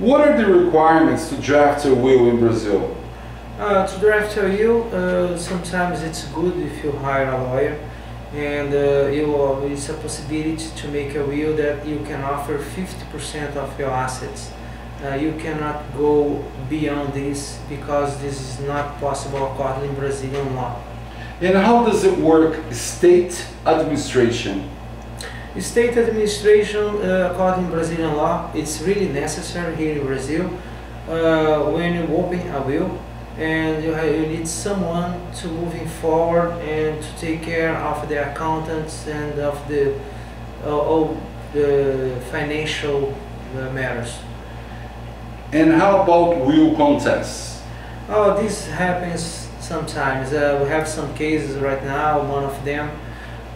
What are the requirements to draft a will in Brazil? Uh, to draft a will, uh, sometimes it's good if you hire a lawyer, and uh, you a possibility to make a will that you can offer 50% of your assets. Uh, you cannot go beyond this because this is not possible according to Brazilian law. And how does it work estate administration? Estate administration, uh, according to Brazilian law, it's really necessary here in Brazil. Uh, when you open a will, and you, have, you need someone to moving forward and to take care of the accountants and of the uh, all the financial uh, matters. And how about will contests? Oh, this happens sometimes. Uh, we have some cases right now. One of them,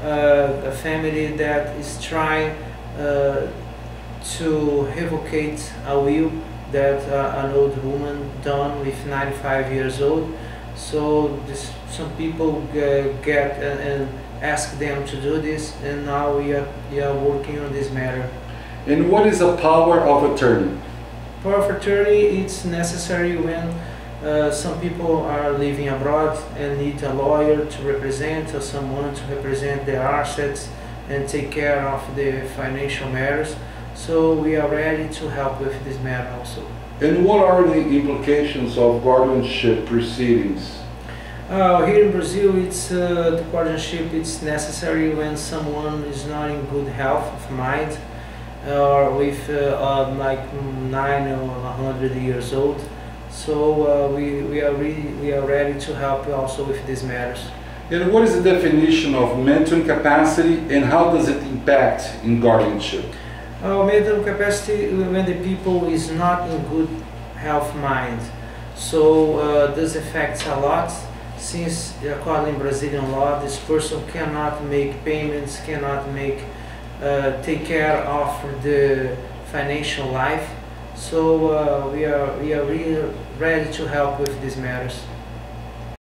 a family that is trying uh, to revocate a will that uh, an old woman done with 95 years old. So this, some people uh, get and, and ask them to do this, and now we are, we are working on this matter. And what is a power of attorney? Power of attorney it's necessary when uh, some people are living abroad and need a lawyer to represent or someone to represent their assets and take care of the financial matters. So we are ready to help with this matter also. And what are the implications of guardianship proceedings? Uh, here in Brazil, it's uh, the guardianship. It's necessary when someone is not in good health of mind, or with uh, uh, like nine or hundred years old. So uh, we, we are really we are ready to help also with these matters. And what is the definition of mental capacity and how does it impact in guardianship? Uh, mental capacity when the people is not in good health mind. So uh, this affects a lot since according to Brazilian law, this person cannot make payments, cannot make uh, take care of the financial life. So uh, we are we are really ready to help with these matters.